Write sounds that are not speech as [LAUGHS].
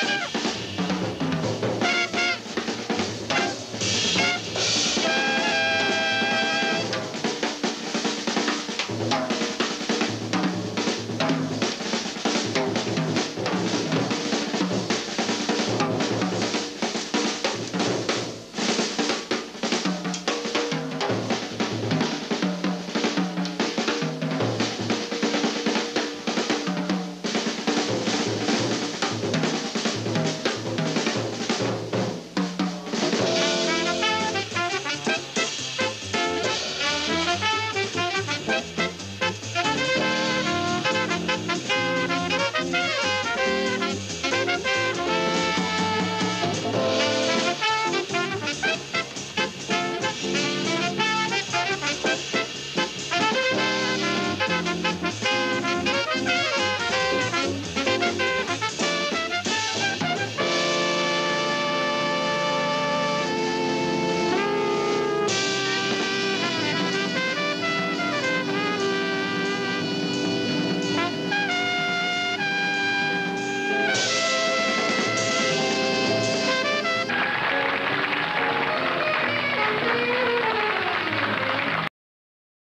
Yeah. [LAUGHS]